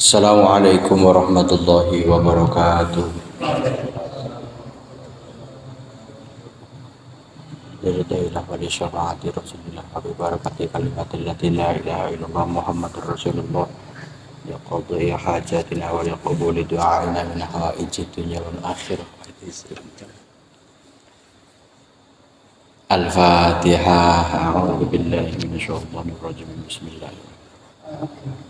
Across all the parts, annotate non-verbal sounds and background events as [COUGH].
السلام عليكم Assalamualaikum warahmatullahi wabarakatuh. لدي لفظ شفاعة رسول الله وببركة كلمة التي لا إله إلا الله محمد رسول الله. لقضاء حاجاتنا ولقبول دعائنا من حوائج الدنيا والآخرة. الفاتحة. أعوذ بالله من الشيطان الرجيم. بسم الله. الرحمن الرحيم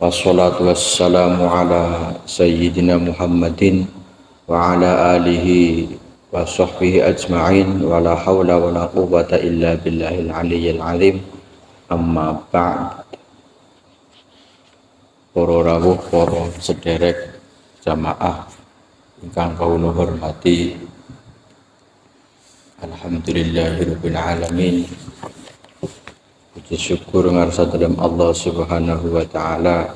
Wassalatu wassalamu ala Sayyidina Muhammadin Wa ala alihi wa sahbihi ajma'in Wa la hawla wa la quwwata illa billahil aliyyil azim. Amma ba'd. Para rawuh, para sederek jamaah Ingkang kawula hormati. Alhamdulillahirabbil alamin Puji syukur ngarsa dalam Allah Subhanahu wa taala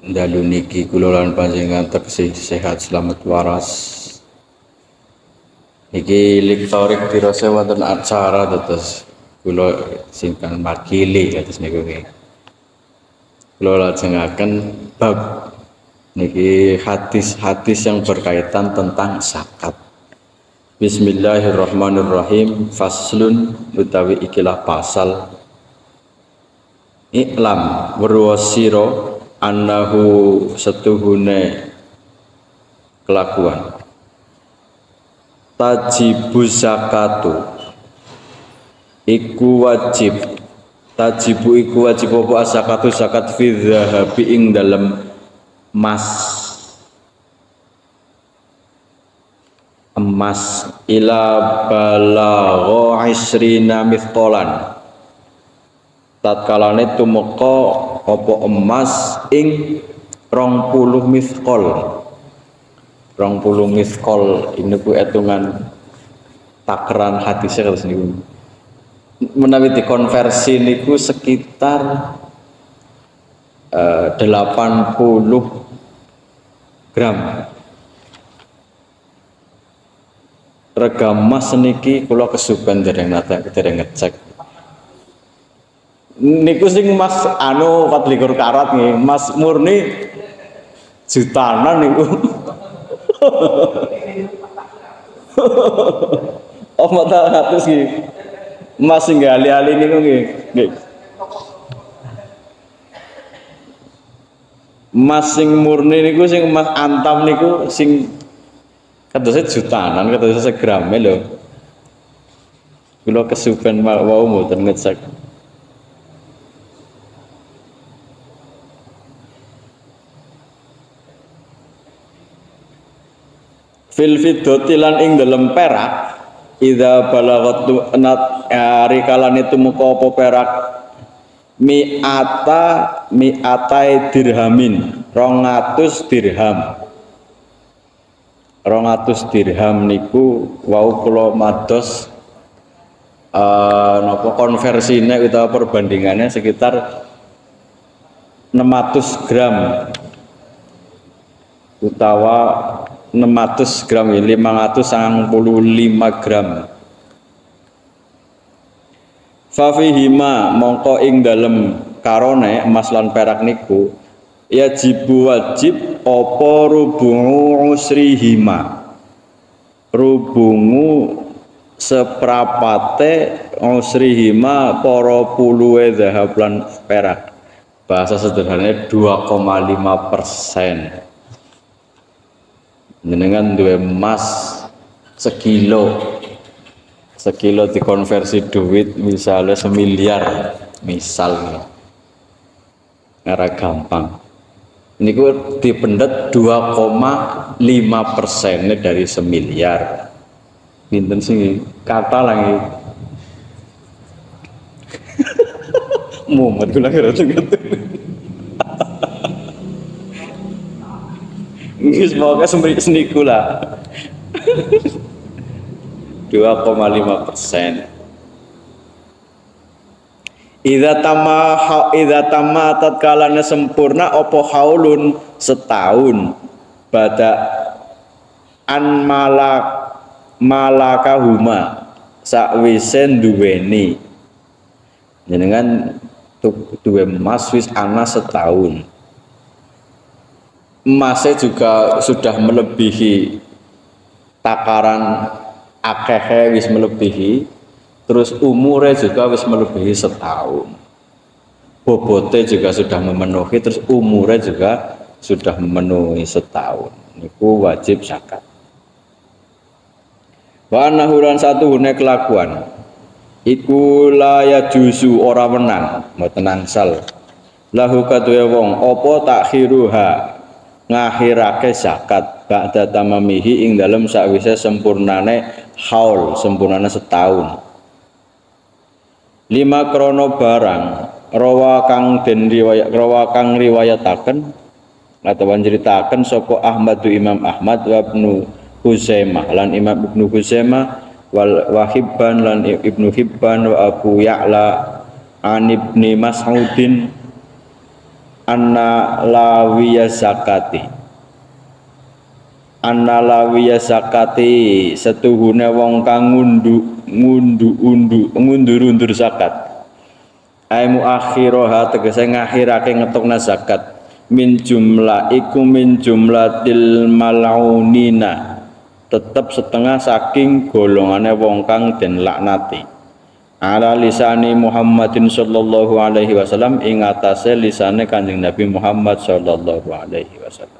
Dalu niki kula lan panjenengan teksih sehat selamat waras Niki liktorik dirasa wonten acara tetes kula singkan makili kados niku nggih. Kula lajengaken bab niki hadis-hadis yang berkaitan tentang zakat. Bismillahirrahmanirrahim. Faslun utawi ikilah pasal. Iklam werwasira annahu setuhune kelakuan. Tajibu zakatu. Iku wajib. Tajibu iku wajib apa? Zakatu zakat fi ing dalem emas emas ila balagha isrina mithqalan. Tatkalane tumeka apa emas ing rong puluh mithqal. rong puluh miskol ini ku etungan takaran hati saya kalau niku menawi dikonversi niku sekitar eh, uh, 80 gram rega emas niki kula kesuban dereng nate dereng ngecek. Niku sing mas anu 24 karat nih mas murni jutaan niku. [LAUGHS] Oh mata atus nggih. Mas sing ali-ali niku nggih. Mas sing murni niku sing mas antam niku sing kadosnya jutaan kadosnya segrame lho. Kula kesupen wau mboten ngecek. Fil fiddati ing dalam perak idza balagat nat ari kalane tumeka apa perak? Mi'ata mi'atai dirhamin 200 dirham 200 dirham niku wau kula mados uh, napa konversine utawa perbandingannya sekitar 600 gram. Utawa 600 gram ya 595 gram. Fafihima mongko ing dalem karone emas lan perak niku ya jibu wajib apa rubungu usrihima? Rubungu seprapate usrihima para puluhe zahab lan perak. Bahasa sederhananya 2,5 persen. Jenengan dua emas sekilo. Sekilo dikonversi duit misalnya semiliar misalnya. Ngara gampang ini gue dipendet 2,5 persennya dari semiliar Binten sih kata lagi [LAUGHS] mumet kula kira ngoten. Ini semoga seniku lah. [LAUGHS] 2,5 persen. Idza tama idza tama tatkalane sempurna opo haulun? Setahun. Pada an malak malakahuma. Sakwise duweni jenengan duwe emas wis ana setahun. Emasnya juga sudah melebihi takaran akehe wis melebihi terus umurnya juga wis melebihi setahun. Bobotnya juga sudah memenuhi terus umurnya juga sudah memenuhi setahun. Niku wajib zakat. Wa nahuran satu hune kelakuan. Iku ya juzu ora menang. Mboten angsal. Lahu kadue wong apa takhiruha ngakhirake zakat ba'da tamamihi ing dalem sakwise sempurnane haul sempurnane setahun lima krono barang rawa kang den riwayat rawa kang riwayataken atau ceritaken sapa Ahmad Imam Ahmad wa Ibnu Huzaimah lan Imam Ibnu Huzaimah wal Wahibban lan Ibnu Hibban wa Abu Ya'la an Ibni Mas'udin anna lawiya zakati anna lawiya zakati setuhune wong kang ngundu ngundu undu ngundur undur zakat. Ay muakhiroha tegese ngakhirake ngetokna zakat. Min jumlah iku min jumlatil malaunina. Tetep setengah saking golongane wong kang den laknati. Ala lisani Muhammadin sallallahu alaihi wasallam ing atase lisane Kanjeng Nabi Muhammad sallallahu alaihi wasallam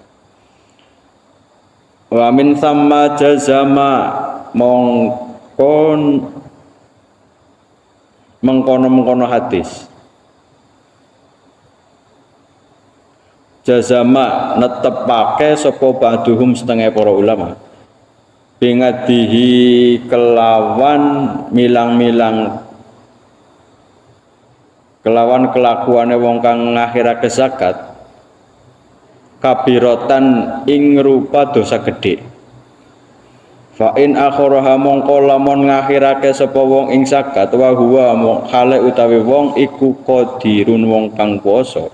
wa min thamma jazama mong kon mengkono-mengkono hadis. Jazama netepake sapa ba'duhum setengah para ulama. Bingadihi kelawan milang-milang. Kelawan kelakuane wong kang ngakhirake zakat kabirotan ing rupa dosa gede Fa in akhiraha mongko lamun ngakhirake sapa wong ing zakat wa huwa hale utawi wong iku qadirun wong kang kuwasa.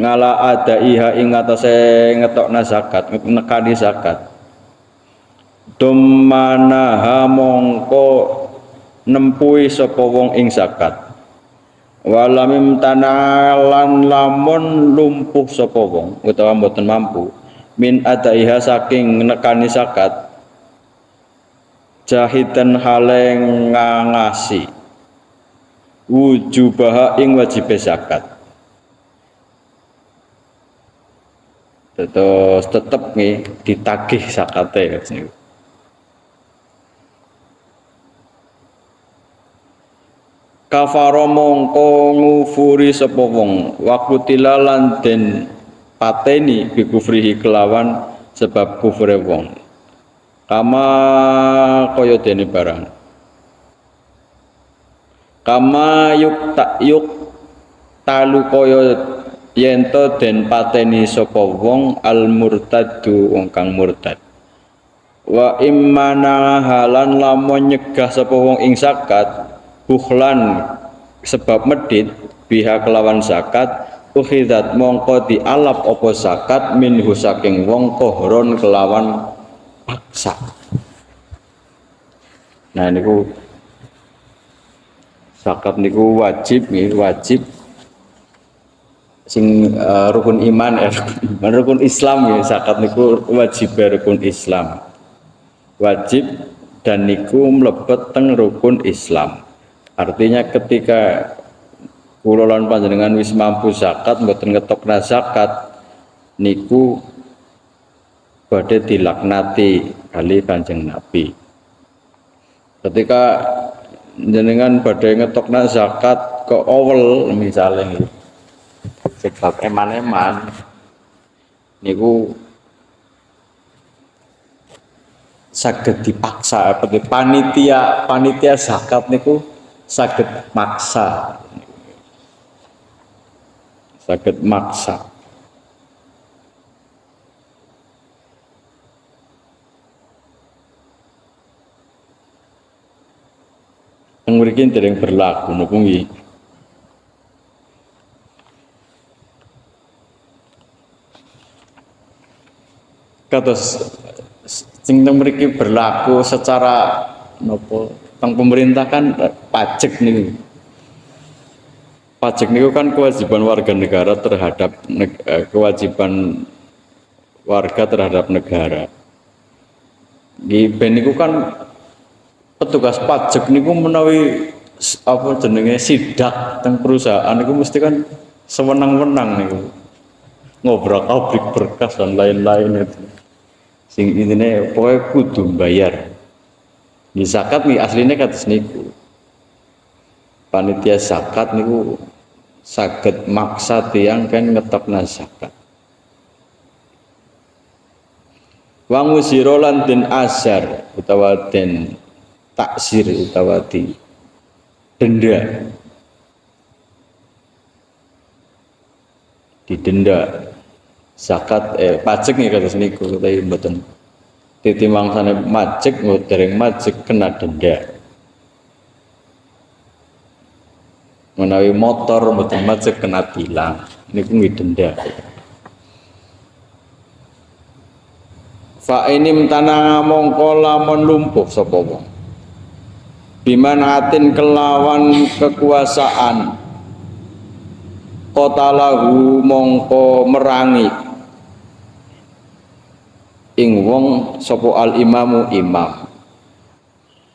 Ngala ada iha ing atase ngetokna zakat, nekani zakat. Dumanaha mongko nempui sapa wong ing zakat. Walamim tanalan lamun lumpuh sapa wong utawa mboten mampu min adaiha saking nekani zakat jahidan haleng ngangasi wujubaha ing wajib zakat. Terus tetep nih ditagih zakate kafaro mongko ngufuri sapa wong. Wakutila den pateni bikufrihi kelawan sebab kufure wong. Kama kaya dene barang. Kama yuk tak yuk talu kaya yento den pateni sapa wong al murtadu wong kang murtad. Wa immana halan lamun nyegah sapa wong ing zakat bukhlan sebab medit biha kelawan zakat ukhidat mongko dialap apa zakat minhu saking wong kohron kelawan paksa. Nah niku zakat niku wajib nih wajib. Sing uh, rukun iman ya rukun, rukun Islam ya zakat niku wajib rukun Islam. Wajib dan niku mlebet teng rukun Islam artinya ketika kulolan panjenengan wis mampu zakat mboten ngetokna zakat niku badhe dilaknati kali Kanjeng Nabi. Ketika jenengan badhe ngetokna zakat ke awal misalnya sebab eman-eman niku saged dipaksa seperti panitia panitia zakat niku saged maksa. Sakit maksa. Yang mriki dereng berlaku nggih? Kados sing mriki berlaku secara nopo tentang pemerintah kan pajak nih pajak niku kan kewajiban warga negara terhadap eh, kewajiban warga terhadap negara. Di ben niku kan petugas pajak niku menawi apa jenenge sidak teng perusahaan niku mesti kan sewenang-wenang niku. Ngobrak abrik berkas dan lain-lain itu. Sing intine pokoknya kudu bayar di zakat nih aslinya kata niku panitia zakat niku sakit maksa tiang kan ngetok zakat. Wangu sirolan den asar utawa den taksir utawa di denda. Didenda zakat eh pajak nih kata seniku tapi mboten. Titimang sana majek dereng majek kena denda menawi motor mboten majek kena tilang. Niku denda. Fa ini tanah mongko lamun lumpuh sapa wong. Bimanatin kelawan kekuasaan. Kotalahu mongko merangi. Ing wong sopo al imamu imam.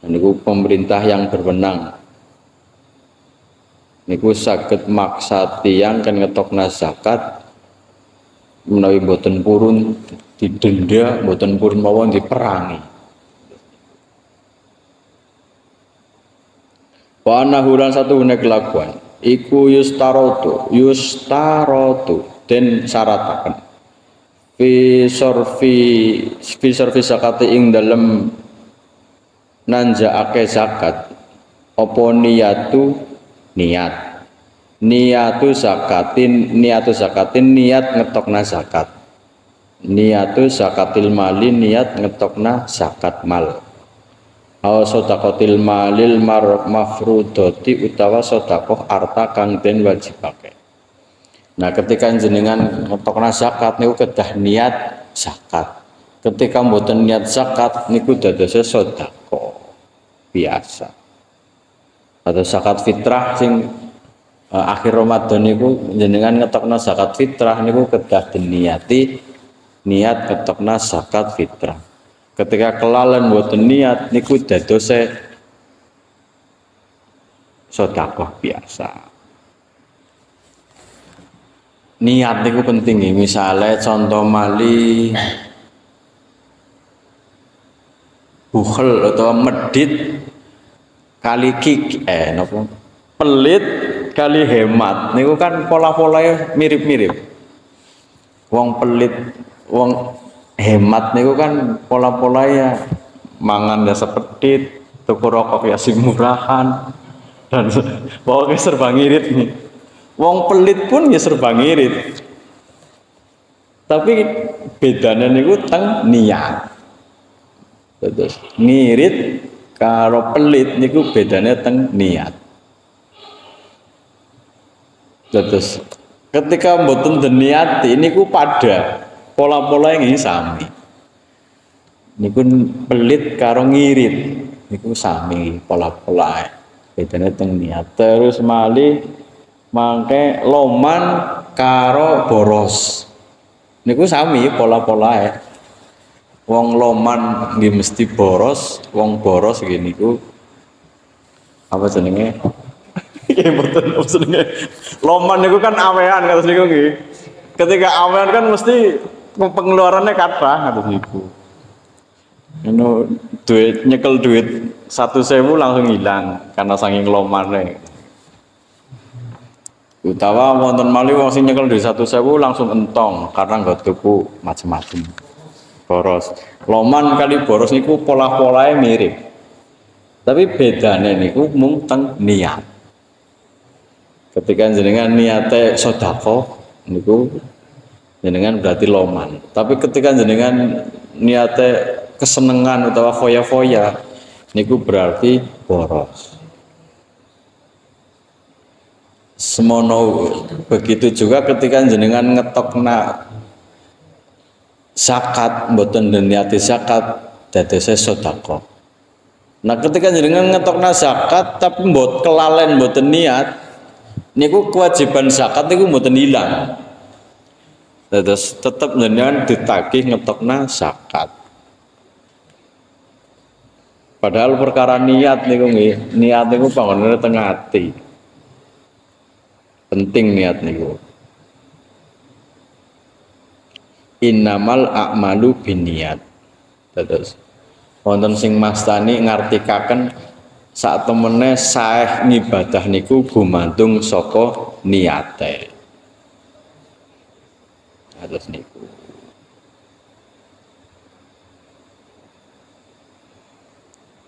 Niku pemerintah yang berwenang niku sakit maksa tiang kan ngetok zakat menawi boten purun didenda boten purun mawon diperangi. Wa annahu lan satu guna kelakuan iku yustarotu yustarotu den syarataken. Fi sorfi fi sorfi zakati ing dalem ake zakat apa niyatu niat. Niyatu zakatin niyatu zakatin niat ngetokna zakat. Niyatu zakatil mali niat ngetokna zakat mal. Aw sodakotil malil mar mafrudoti utawa sodakoh arta kang den wajibake nah ketika jenengan ngetokna zakat niku kedah niat zakat. Ketika mboten niat zakat niku dadose sodako biasa atau zakat fitrah sing uh, akhir Ramadan niku jenengan ngetokna zakat fitrah niku kedah diniati niat ngetokna zakat fitrah. Ketika kelalen buat niat niku dadose sodakoh biasa. Niat niku penting nih misalnya contoh mali bukhel atau medit kali kiki eh nopo? Pelit kali hemat. Niku kan pola-polanya mirip-mirip. Wong pelit wong hemat niku kan pola-pola ya mangan ya seperti tuku rokok ya sing murahan dan [LAUGHS] pokoknya serba ngirit nih. Wong pelit pun ya serba ngirit. Tapi bedanya niku teng niat. Terus ngirit karo pelit niku bedanya teng niat. Terus ketika mboten deniati niku pada pola-pola yang ini sami. Niku pelit karo ngirit niku sami pola-pola. Bedanya teng niat. Terus mali mangke loman karo boros. Niku sami pola-pola wong loman nggih mesti boros wong boros nggih niku. Apa jenenge? [LAUGHS] Nggih mboten jenenge? Loman niku kan awean kados niku nggih. Ketika awean kan mesti pengeluarannya kata ngatus niku. Ini duit nyekel duit satu sewu langsung hilang karena saking lomane utawa wonten mali wong sing nyekel duit satu sewu langsung entong karena nggak tuku macam-macam boros. Loman kali boros niku pola-polanya mirip. Tapi bedanya niku mung teng niat. Ketika jenengan niate sodako niku jenengan berarti loman. Tapi ketika jenengan niate kesenengan utawa foya-foya niku berarti boros. Semono begitu juga ketika jenengan ngetokna zakat mboten niati zakat dadose sedekah nah ketika jenengan ngetokna zakat tapi mbot kelalen mboten niat niku kewajiban zakat niku mboten hilang. Terus tetap jenengan ditagih ngetokna zakat. Padahal perkara niat niku nggih, niat niku panggonane teng ati. Penting niat niku. Innamal a'malu biniat. Terus wonten sing mastani ngartikaken saat temene saeh ngibadah niku gumantung saka niate. Atus niku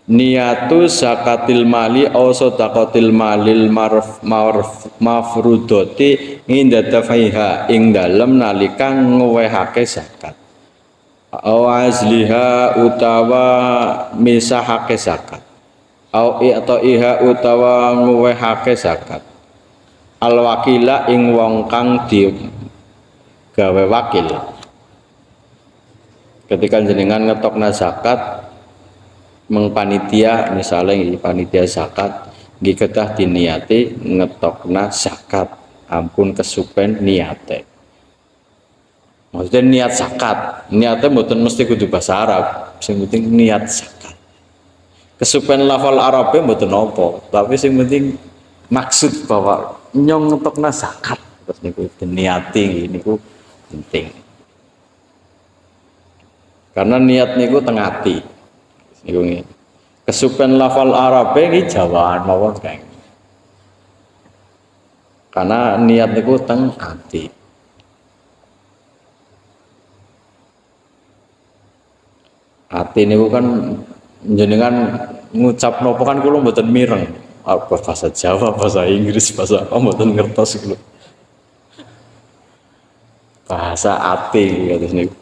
niatu zakatil mali au sadaqatil malil marf marf mafrudoti nginda tafaiha ing dalem nalika ngwehake zakat. Au azliha utawa misahake zakat. Au i'ta iha utawa nguwehake zakat. Al wakila ing wong kang di gawe wakil. Ketika jenengan ngetokna zakat mengpanitia misalnya panitia zakat kedah diniati ngetokna zakat. Ampun kesupen niate. Maksudnya niat zakat. Niatnya mboten mesti kudu bahasa Arab. Sing penting niat zakat. Kesupen lafal Arabnya mboten nopo tapi sing penting maksud bahwa nyong ngetokna zakat. Terus niku niati niku penting. Karena niat niku tengati niku kesupen lafal Arabnya ini jawaan mawon karena niat niku teng ati. Ati niku kan jenengan ngucap nopo kan kulo mboten mireng. Apa bahasa Jawa bahasa Inggris bahasa apa mboten ngertos kulo bahasa ati kados niku.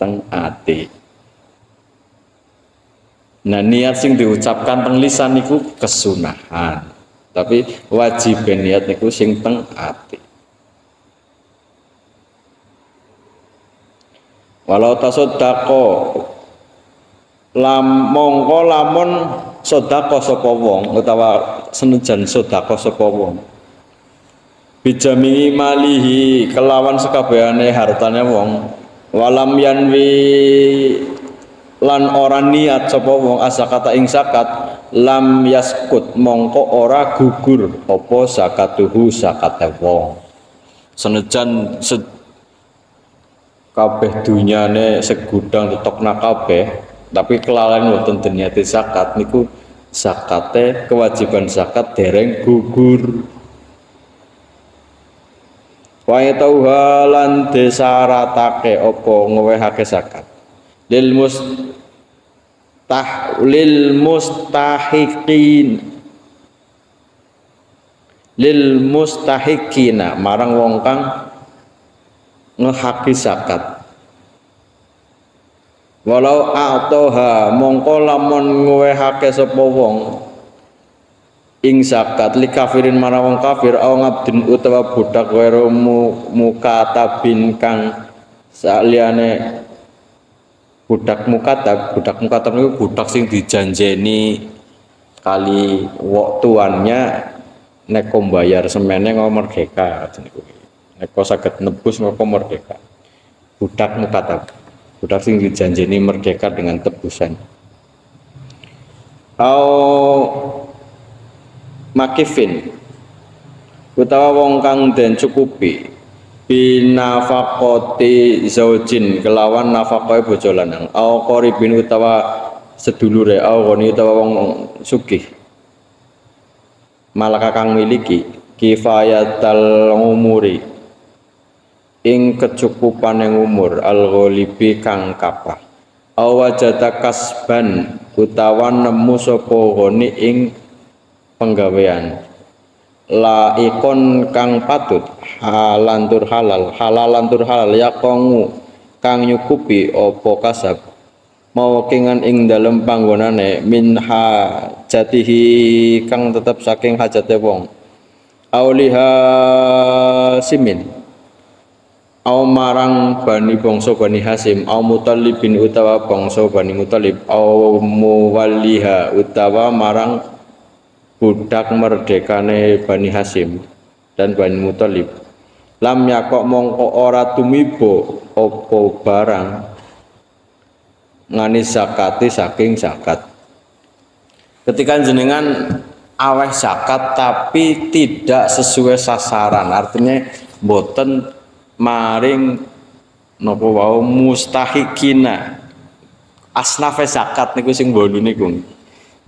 Teng ati nah niat sing diucapkan teng lisan niku kesunahan. Tapi wajib niat niku sing teng ati. Walau tasodako lam mongko lamun sedekah sapa wong utawa senajan sedekah sapa wong. Bijami malihi kelawan sekabehane hartane wong. Walam yanwi lan ora niat sapa wong asakata ing zakat lam yaskut mongko ora gugur apa zakatuhu zakate wong. Senajan se kabeh dunyane segudang tetokna kabeh tapi kelalaian wonten niati zakat niku zakate kewajiban zakat dereng gugur. Wae tauha lan desaratake apa ngewehake zakat lil mustah lil mustahiqin. Lil mustahiqina marang wong kang ngehaki zakat. Walau a'toha mongko lamun nguwehake sapa wong ing zakat li kafirin marang wong kafir au ngabdin utawa budak wero mukatabin kang saliyane budak mukatab budak mukatab itu budak sing dijanjeni kali wok tuannya nek bayar semene ngomor merdeka nek saged nebus ngomor merdeka. Budak mukatab budak sing dijanjeni merdeka dengan tebusan. Au makifin utawa wong kang den cukupi binafakoti zaujin kelawan nafakoe bojo lanang. Au qaribin utawa sedulure au goni utawa wong sugih. Malaka kang miliki kifayatal umuri. Ing kecukupan yang umur al ghalibi kang kapah. Awajata kasban utawan nemu sapa ing penggawean. La ikon kang patut halantur halal. Halalantur halal yakongu. Kang nyukupi opo kasab? Mau kengan ing dalem panggonane min hajatihi kang tetep saking hajate wong. Auliha simin. Au marang bani bangsa bani Hasim au mutalibin utawa bangsa bani Mutalib au muwalliha utawa marang budak merdekane bani Hasim dan bani Mutalib lam yakok mongko ora tumibo opo barang ngani zakati saking zakat. Ketika jenengan aweh zakat tapi tidak sesuai sasaran artinya boten maring napa wau mustahikina. Asnafe zakat niku sing bolu niku.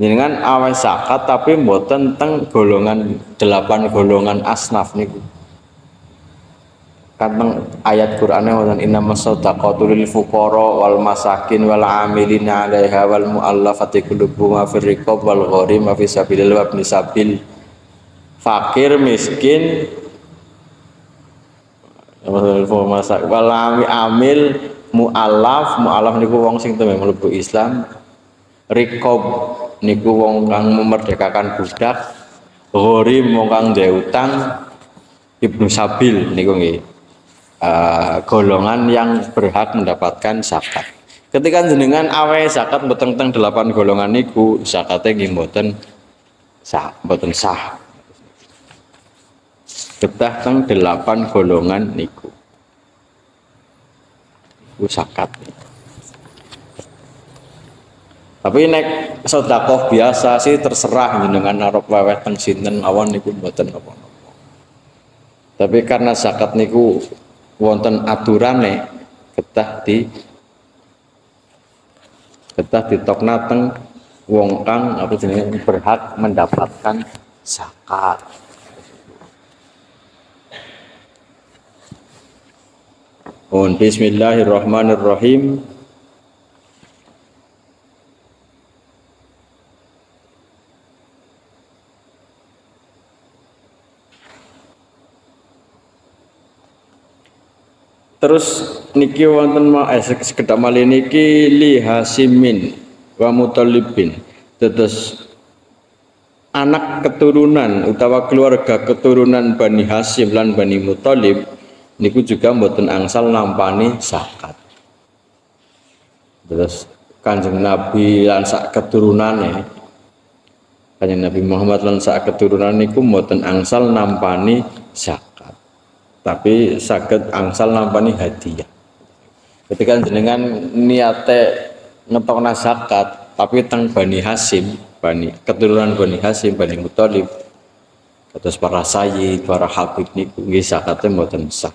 Jenengan awal zakat tapi mboten teng golongan delapan golongan asnaf niku Kanteng ayat Qur'ane wonten inna masadaqatu lil fuqara wal masakin wal amilina 'alaiha wal mu'allafati qulubuhum fir riqab wal gharim fi sabilillah wa ibn sabil. Fakir miskin masak walami amil mualaf mualaf niku wong sing tembe mlebu Islam. Rikob niku wong kang memerdekakan budak. Gharim wong kang utang. Ibnu sabil niku nggih uh, golongan yang berhak mendapatkan zakat. Ketika jenengan awe zakat mboten teng delapan golongan niku zakatnya nggih mboten sah mboten sah. Betah teng delapan golongan niku. Iku zakat. Tapi nek sodakoh biasa sih terserah dengan naruh weweh teng sinten awan niku mboten apa-apa. Tapi karena zakat niku wonten aturane ketah di ketah ditokna teng wong kang apa jenenge berhak mendapatkan zakat Bismillahirrahmanirrahim. Terus niki wonten ma eh sekedap malih niki li hasimin wa mutalibin. Terus anak keturunan utawa keluarga keturunan Bani Hasim lan Bani Mutalib niku juga mboten angsal nampani zakat terus kanjeng Nabi lan sak keturunane kanjeng Nabi Muhammad lan sak keturunan niku mboten angsal nampani zakat tapi sakit angsal nampani hadiah ketika jenengan niate ngetokna zakat tapi teng Bani Hasim Bani keturunan Bani Hasim Bani Muthalib terus para sayyid para habib niku nggih zakate mboten sah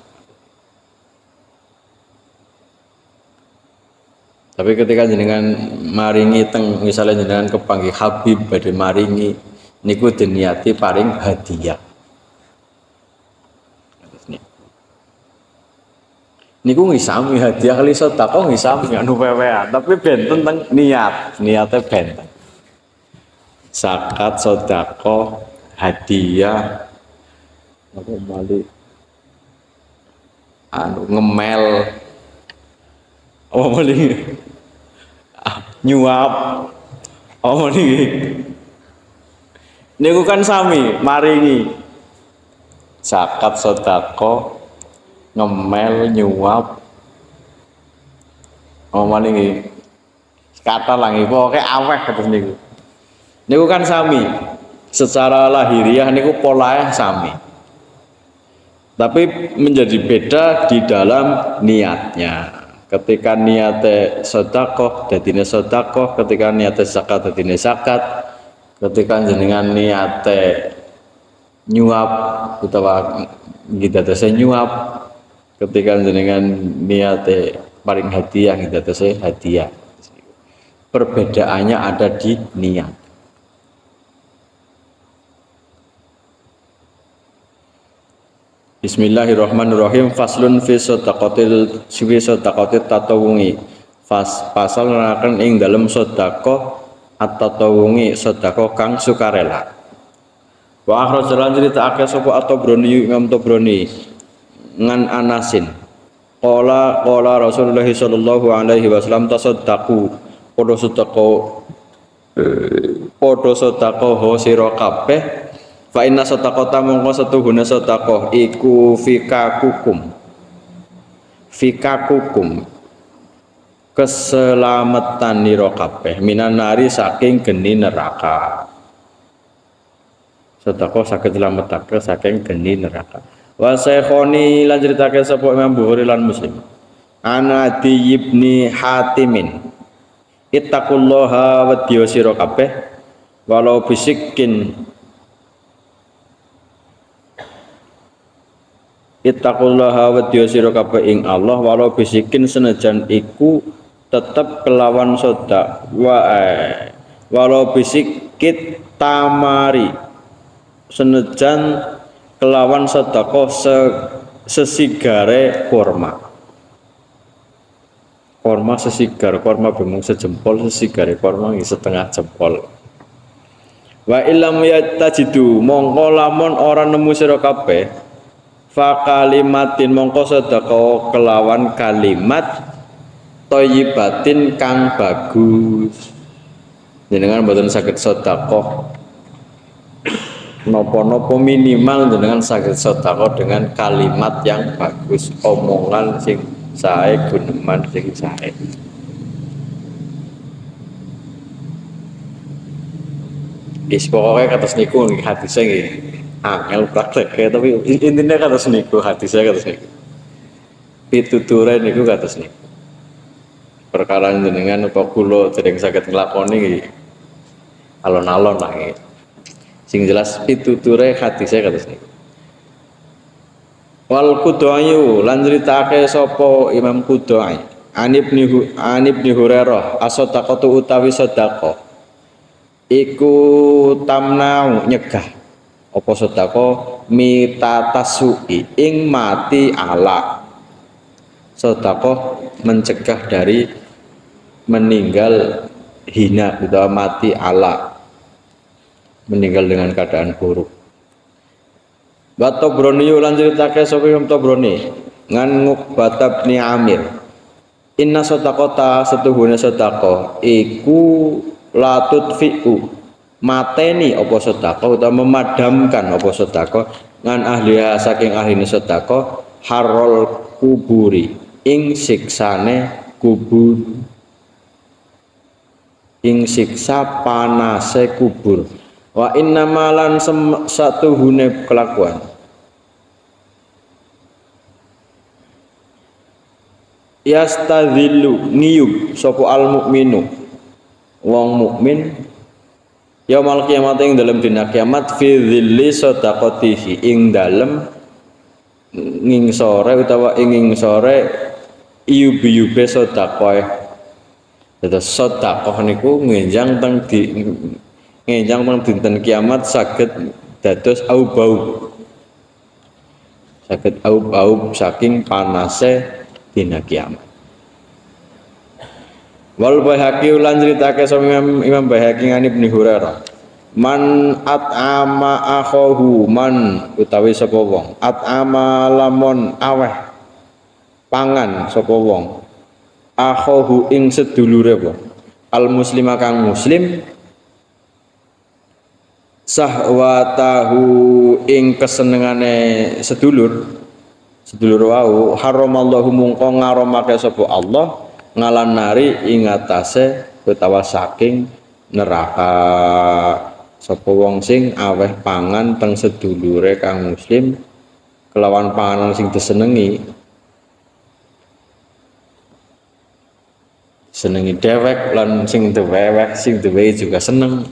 Tapi ketika jenengan maringi teng misalnya jenengan kepanggil Habib badhe maringi niku diniati paring hadiah. Niku ngisami hadiah kali sedekah ngisami. Anu wewean, tapi benten teng niat, niatnya benten. Zakat sedekah hadiah. Apa balik. Anu ngemel. Apa ah, nyuap. Apa mali niku kan sami maringi. Zakat sodako ngemel nyuap. Apa mali kata langi pokoknya aweh kata niku. Niku kan sami. Secara lahiriah niku polanya sami. Tapi menjadi beda di dalam niatnya. Ketika niate sodakoh dadine sodakoh ketika niate zakat dadine zakat. Ketika jenengan niate nyuap utawa kita tese nyuap ketika jenengan niate paling hadiah kita tese hadiah. Perbedaannya ada di niat. Bismillahirrahmanirrahim. Faslun fi sadaqatil fi sadaqatit tatawungi. Fas, pasal nerangkan ing dalam sedekah at-tatawungi sedekah kang sukarela. Wa akhraj lan cerita akeh atau broni Imam Tobroni ngan Anasin. Qala qala Rasulullah sallallahu alaihi wasallam tasaddaqu padha sedekah padha sedekah ho sira kabeh. Fa inna sadaqata mongko setuhune sedekah iku fikakukum. Fikakukum. Keselamatan nira kabeh. Minan nari saking geni neraka. Sedekah saged selametake saking geni neraka wa syekhoni lan critake sapa Imam Bukhari lan Muslim. Ana di ibni hatimin. Ittaqullaha wa sira kabeh walau bisikin Ittaqullaha wa sira kabeh ing Allah walau bisikin senajan iku tetep kelawan soda. Wa eh, walau bisikit tamari senajan kelawan sedekah se, sesigare korma. Korma sesigar korma bemung sejempol sesigare korma setengah jempol. Wa ilam yatajidu mongko lamun ora nemu sira kabeh fa kalimatin mongko sedekah kelawan kalimat toyibatin kang bagus. Jenengan mboten saged sedekah nopo-nopo minimal dengan sakit sotako dengan kalimat yang bagus omongan sing sae guneman sing sae. Is pokoknya kata seniku hati saya nggih angel praktek tapi intinya kata seniku hati saya kata seniku pituture niku kata seniku perkara jenengan apa kula sering sakit nglakoni alon-alon lah gitu sing jelas pituture hati saya kata sini. Wal kudoayu lan ceritake sopo Imam Kudai Anib nihu Anib nihurero asodakotu utawi sodako iku tamnau nyegah. Apa sodako mitatasui ing mati ala sodako mencegah dari meninggal hina atau mati ala meninggal dengan keadaan buruk. Wa Tabrani lan critake sapa Imam Tabrani ngan Ngukbat bin Amir. Inna sadaqata setuhune sedekah iku latut fi'u mateni apa sedekah utawa memadamkan apa sedekah ngan ahli saking ahli sedekah harol kuburi. Ing siksane kubur. Ing siksa panase kubur wa inna malan satu hune kelakuan. Yastadhillu niyub sopo al mukminu wong mukmin yaumul kiamat ing dalam dina kiamat fi dhilli sadaqatihi ing dalem nging sore utawa ing sore iubi-iube sedekah Dados sedekah niku ngenjang teng di ngenjang mang dinten kiamat saged dados aub-aub saged aub-aub saking panase dina kiamat. Wal bahaki ulan ceritake sama Imam, Imam Bahaki ngani Ibnu Hurairah. Man at'ama akhahu man utawi sapa wong. At'ama lamun aweh pangan sapa wong. Akhahu ing sedulure wong. Al muslima kang muslim sahwatahu ing kesenengane sedulur sedulur wau haramallahu mungko ngaromake sapa Allah ngalan nari ing atase utawa saking neraka sapa wong sing aweh pangan teng sedulure kang muslim kelawan panganan sing disenengi. Senengi dewek lan sing dewek sing dewe juga seneng.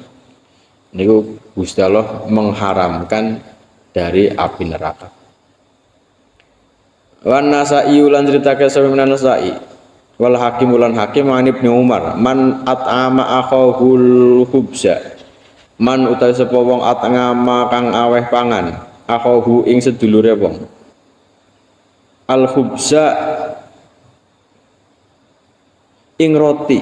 Niku Gusti Allah mengharamkan dari api neraka. Wan Nasai ulan ceritake sami Nasai. Wal Hakim ulan Hakim an Ibnu Umar man at'ama akhahul khubza. Man utawi sapa wong at'ama kang aweh pangan akhahu ing sedulure wong. Al khubza ing roti.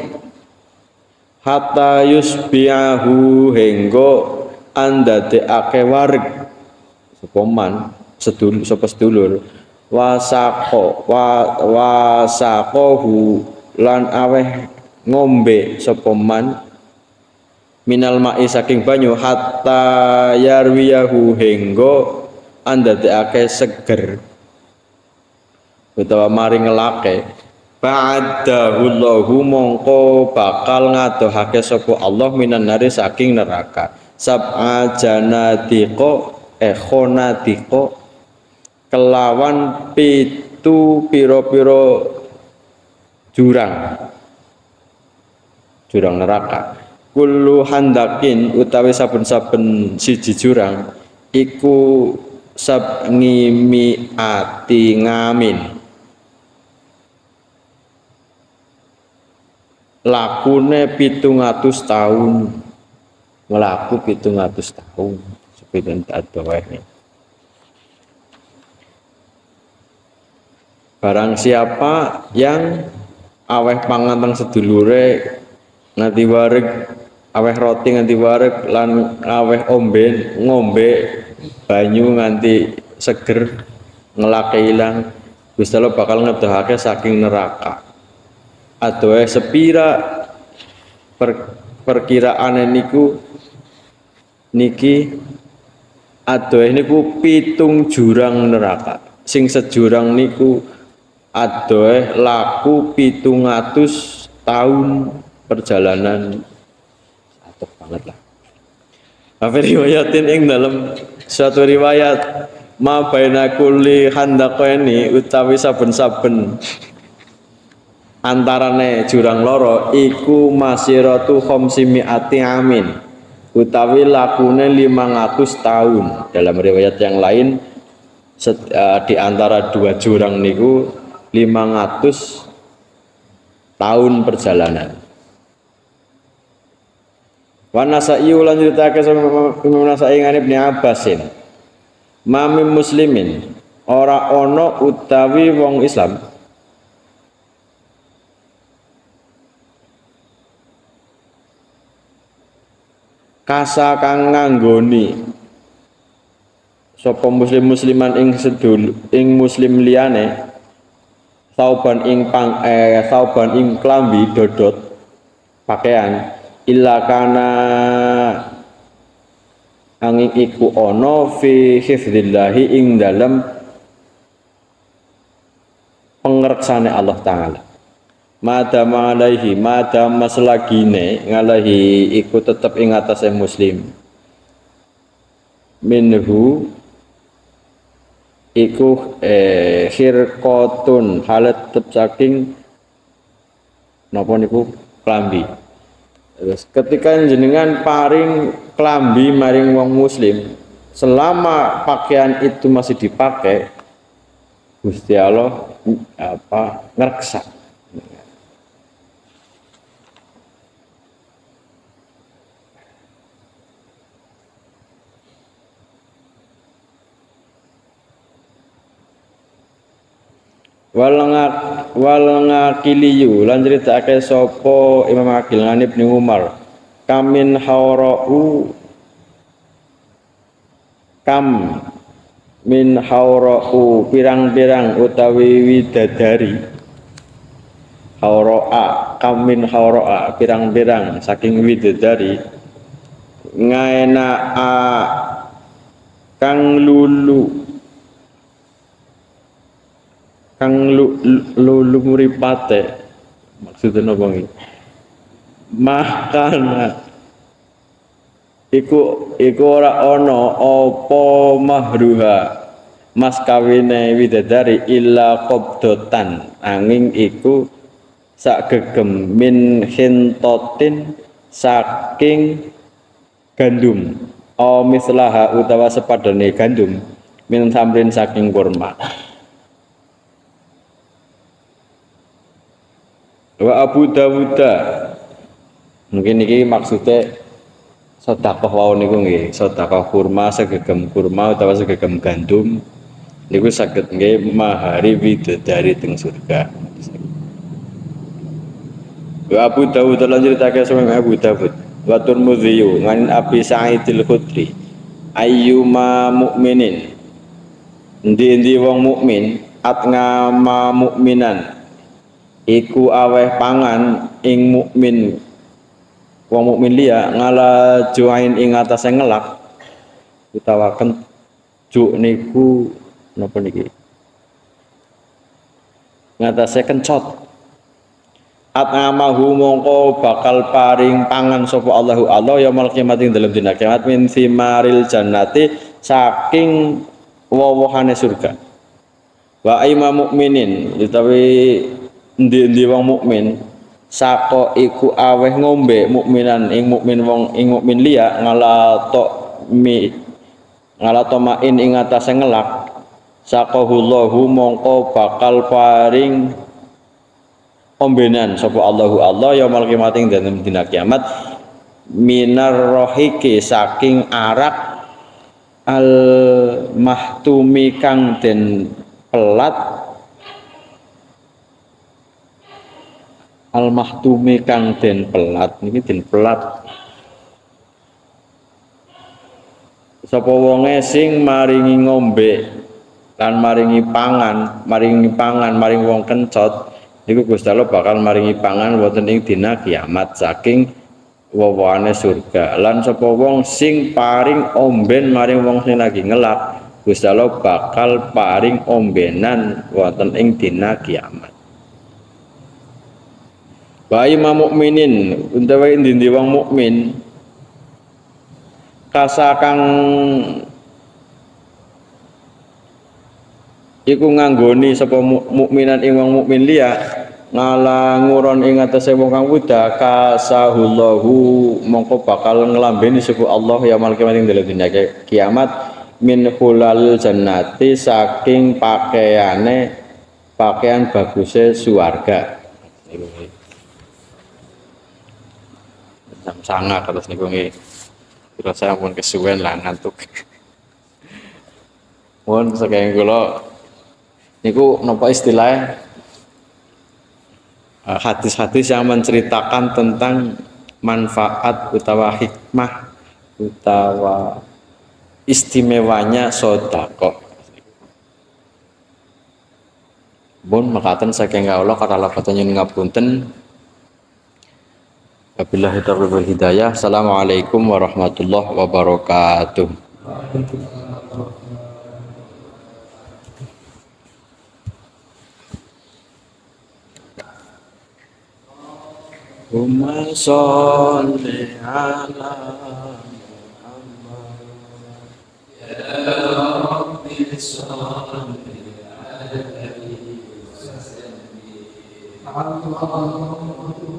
Hatta yusbiahu henggo andadekake warik. Sapa man? Sedulur sapa sedulur. Wasaqo wa wasaqahu lan aweh ngombe sapa man. Minal ma'i saking banyu hatta yarwiyahu hingga andadekake seger. Utawa mari ngelake Ba'dahullahu mongko bakal ngadohake sapa Allah minan nari saking neraka sab'a janadiko ekhonadiko kelawan pitu piro-piro jurang. Jurang neraka. Kullu handakin utawi saben-saben siji jurang iku sabngimi ati ngamin. Lakune pitung atus tahun ngelaku pitung atus tahun seperti tak ini barang siapa yang aweh pangan teng sedulure nganti warik aweh roti nganti warik lan aweh ombe ngombe banyu nganti seger ngelake ilang Gusti Allah bakal ngedohake saking neraka. Adoe sepira per, perkiraan niku niki adoe niku pitung jurang neraka. Sing sejurang niku adoe laku pitung atus tahun perjalanan. Satu banget lah. Apa riwayatin ing dalam suatu riwayat ma baina kulli handaqaini utawi saben-saben. Antarane jurang loro iku masiratu ati amin utawi lakune 500 tahun dalam riwayat yang lain set, uh, di antara dua jurang niku 500 tahun perjalanan. Wa Nasa'i ulan nyritake Imam Nasa'i ngane Ibnu Abbasin. Mami muslimin ora ono utawi wong Islam kasa kang nganggoni. Sapa muslim musliman ing sedul ing muslim liyane sauban ing pang eh sauban ing klambi dodot pakaian illa kana angin iku ono fi hifdzillahi ing dalam pengersane Allah taala madam alaihi madam maslagine ngalahi iku tetep ing atase muslim. Minhu iku eh khirqatun halat tetep saking napa niku? Klambi. Terus ketika jenengan paring klambi maring wong muslim selama pakaian itu masih dipakai Gusti Allah apa ngerksa wal wal ngakiliyu lan critakake sapa Imam Akil lan Ibnu Umar. Kamin haurau. Kam min haurau. Pirang-pirang utawi widadari. Hauraa. Kam min pirang-pirang saking widadari. Ngaena a kang lulu kang lu, lu, lu muripate maksudnya apa ini mahkana iku iku ora ono apa mahruha. Mas kawine widadari illa qabdotan angin iku sak gegem min hintotin saking gandum. O mislaha utawa sepadane gandum. Min samrin saking kurma wa Abu Dawud mungkin ini maksudnya sedekah wau niku nggih sedekah kurma segegem kurma utawa segegem gandum. Niku saged nggih mahari widodari teng surga. Wa Abu Dawud lan critake sama Abu Dawud? Wa Tirmidzi ngan Abi Sa'idil Khudri. Ayyuma mukminin endi-endi wong mukmin atngama mukminan iku aweh pangan ing mukmin. Wong mukmin liya ngala juain ing atase ngelak utawaken juk niku napa niki? Ngatasé kencot at'amahu mongko bakal paring pangan sapa Allahu Allah ya mal kiamat ing dalem dina kiamat min simaril jannati saking wowohane surga. Wa aima mukminin utawi endi-endi wong mukmin? Sako iku aweh ngombe mukminan ing mukmin wong ing mukmin liya ngala to mi ngala to main ing atase ngelak. Saqahullahu mongko bakal paring ombenan sapa Allahu Allah yaumul kiamating dan dina kiamat. Minar rohiki saking arak al mahtumi kang den pelat al mahtumi kang den pelat niki den pelat. Sapa wonge sing maringi ngombe lan maringi pangan maringi pangan maring wong kencot niku Gusti Allah bakal maringi pangan wonten ing dina kiamat saking wawane surga. Lan sapa wong sing paring omben maring wong sing lagi ngelak Gusti Allah bakal paring ombenan wonten ing dina kiamat Bayi ma mukminin. Utawa ndi wong mukmin. Kasakang iku nganggoni sapa mukminan ing wong mukmin liya ngala nguron ing atase wong kang wuda kasahullahu mongko bakal nglambeni sapa Allah ya mal kiamat ing dalem dunya kiamat min hulal jannati saking pakaiane pakaian bagusnya suarga jam sanga terus niku nggih. Kira saya pun kesuwen lah ngantuk. Pun saking kula niku napa istilahnya eh, hadis-hadis yang menceritakan tentang manfaat utawa hikmah utawa istimewanya sodako. Bun makaten saking Allah kata lafatan yang ngapunten Wabillahi taufiq hidayah. Assalamualaikum warahmatullahi wabarakatuh. Allahumma sholli ala Muhammad Ya Rabbi sholli alaihi Allahumma